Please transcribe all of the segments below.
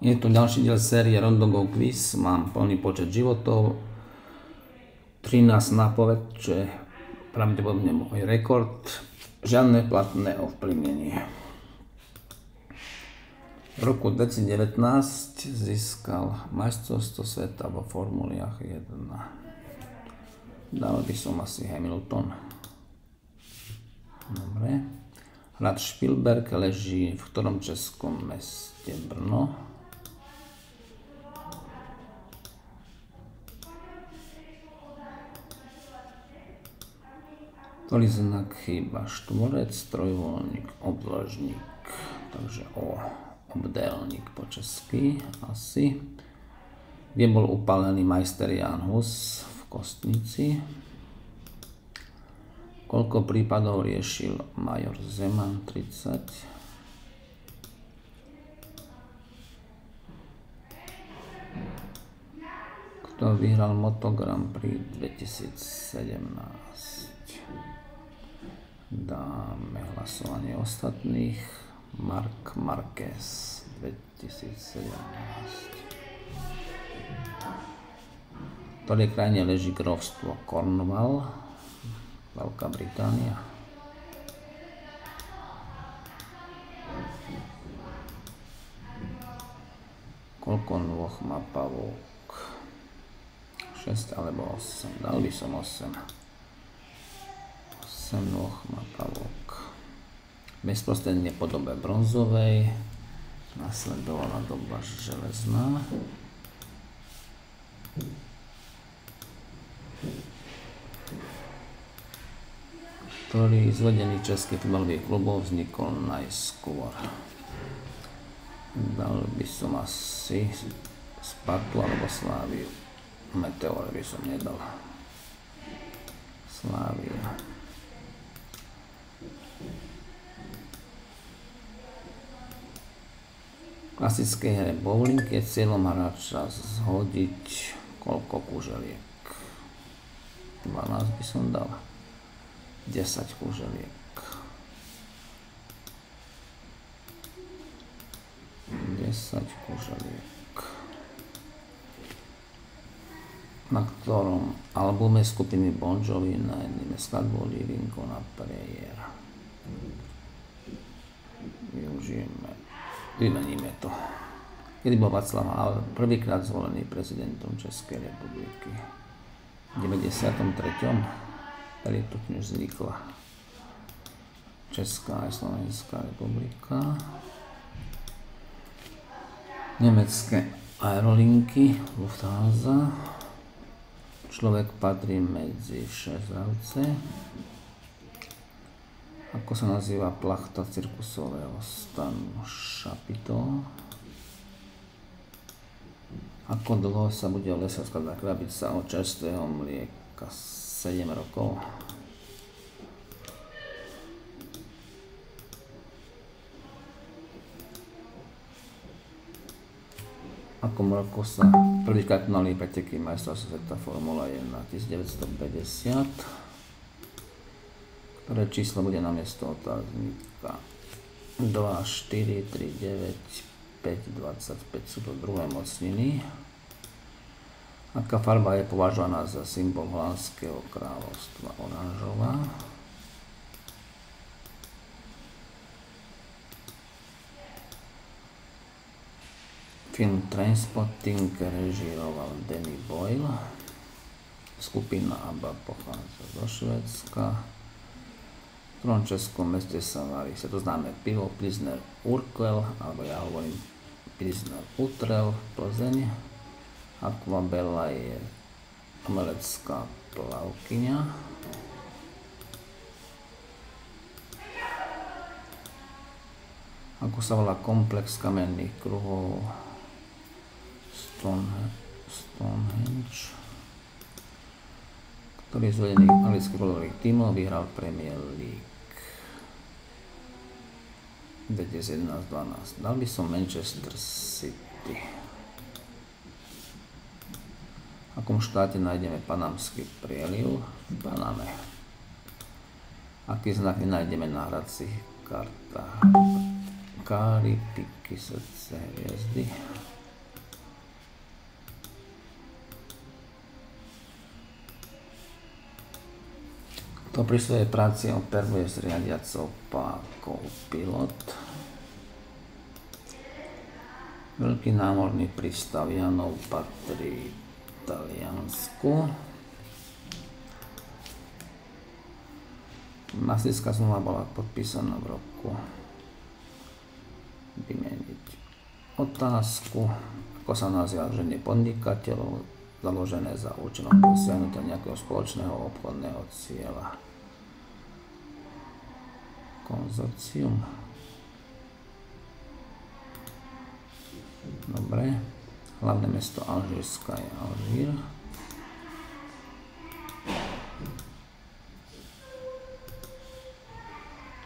Je to ďalší diel série Rondogov quiz, mám plný počet životov, 13 nápoved, čo je pravdepodobne môj rekord, žiadne platné ovplyvnenie. V roku 2019 získal majstrovstvo sveta vo Formuliach 1. Dal by som asi Hamilton. Dobre. Hrad Špilberg leží v ktorom českom meste Brno? Ktorý znak chýba? Štvorec, trojvoľník, obdĺžnik. Takže o obdélnik po česky asi. Kde bol upálený majster Jan Hus v Kostnici. Koľko prípadov riešil major Zeman? 30. Kto vyhral Motogram pri 2017? Hlasovanie ostatných. Mark Marquez 2017. V ktorej krajine leží grovstvo Cornwall, Veľká Británia. Koľko nôh má pavúk? 6 alebo 8? Dal by som 8 nôh má pavok. Bezprostredne po dobe bronzovej nasledovala doba železná. ktorý z vedených českých futbalových klubov vznikol najskôr. Dal by som asi Spartu alebo Sláviu. Meteor by som nedal. Slávia. Klasickej hre bowling je cieľom hráča zhodiť koľko kúželiek. 12 by som dal. 10 kúželiek. 10 kúželiek. Na ktorom albume skupiny Bon Jovi nájdeme skladbu Living on a Prayer. Využijeme vymeníme to. Bol Václav Havel prvýkrát zvolený prezidentom Českej republiky? V 93. Tady tu vznikla Česká a Slovenská republika. Nemecké aerolinky Lufthansa. Človek patrí medzi šesťravce. Ako sa nazýva plachta cirkusového stanu Šapito? Ako dlho sa bude skladať krabica od čerstvého mlieka? 7 rokov. akom roku sa prvýkrát konali preteky majstrovstva sveta Formula 1 1950 ktoré číslo bude na miesto otáznika. 2, 4, 3, 9, 5, 25 sú to druhé mocniny. Aká farba je považovaná za symbol holandského kráľovstva? Oranžová. Film Trainspotting režíroval Danny Boyle. Skupina ABBA pochádza zo Švedska ktorom českom meste sa varí sa to známe pivo Pilsner Urquell, alebo ja hovorím Pilsner Utrel, Plzeň. Aquabella je umelecká plavkyňa. Ako sa volá komplex kamenných kruhov Stonehenge, ktorý z vedených anglických futbalových tímov vyhral Premier League. 2011-12. Dal by som Manchester City. V akom štáte nájdeme Panamský prieliv? V Paname. Aký znak nájdeme na hracích kartách? Kári, piky, srdce, hviezdy. To pri svojej práci operuje s riadiacou pákou pilot. Veľký námorný prístav Janov patrí Taliansku. Mastická zmluva bola podpísaná v roku vymeniť otázku, ako sa nazýva ženie podnikateľov, založené za účelom dosiahnutia nejakého spoločného obchodného cieľa. Konzorcium. Dobre. Hlavné mesto Alžírska je Alžír.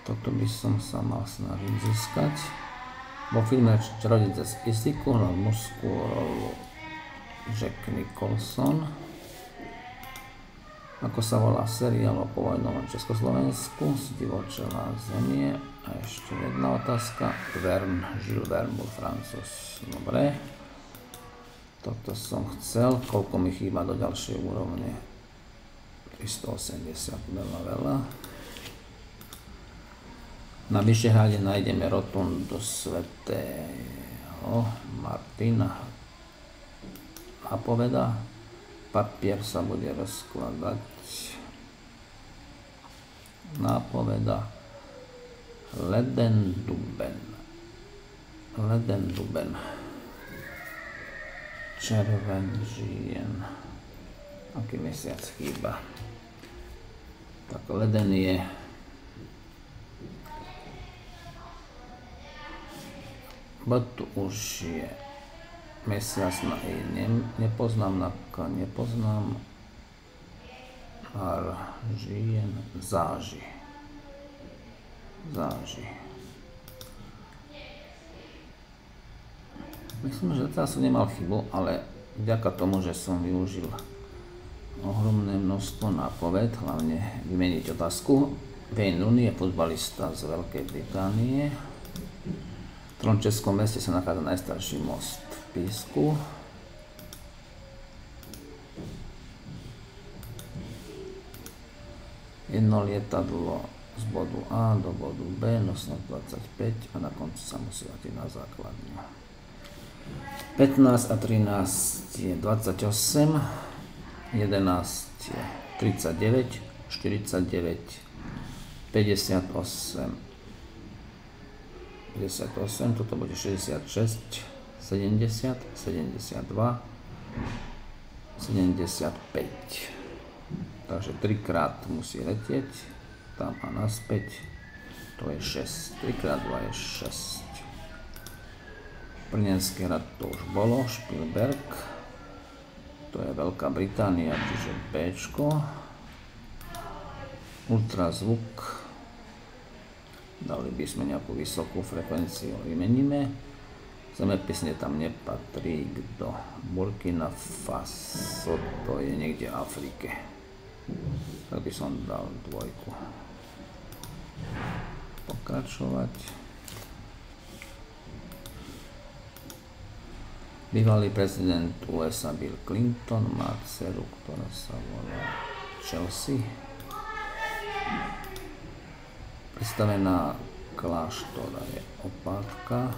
Toto by som sa mal snažiť získať. Vo filme Čarodice z Isiku na mužskú Jack Nicholson. Ako sa volá seriál o povojnovom Československu z divočela zemie. A ešte jedna otázka. Verne, Jules Verne bol francúz. Dobre. Toto som chcel. Koľko mi chýba do ďalšej úrovne? 380, veľa, veľa. Na Vyšehrade nájdeme rotundu svätého Martina. Napoveda, papier sa bude rozkladať. Nápoveda, leden duben. Leden duben. Červen žien. Aký mesiac chýba? Tak leden je Bod už je mesiac na i ne, nepoznám na k, nepoznám ar žien záži. Záži. Myslím, že teraz som nemal chybu, ale vďaka tomu, že som využil ohromné množstvo nápoved, hlavne vymeniť otázku. Wayne Rooney je futbalista z Veľkej Británie, tom českom meste sa nachádza najstarší most v Písku. Jedno lietadlo z bodu A do bodu B, nosnosť 25 a na konci sa musí vrátiť na základňu. 15 a 13 je 28, 11 je 39, 49, 58, 58, toto bude 66, 70, 72, 75. Takže 3 krát musí letieť, tam a naspäť, to je 6, 3 krát 2 je 6. Brnenský rad to už bolo, Spielberg, to je Veľká Británia, čiže B. Ultrazvuk, dali by sme nejakú vysokú frekvenciu, vymeníme. Zemepisne tam nepatrí kto. Burkina Faso, to je niekde v Afrike. Tak by som dal dvojku. Pokračovať. Bývalý prezident USA Bill Clinton má dceru, ktorá sa volá Chelsea predstavená kláštora je opátka.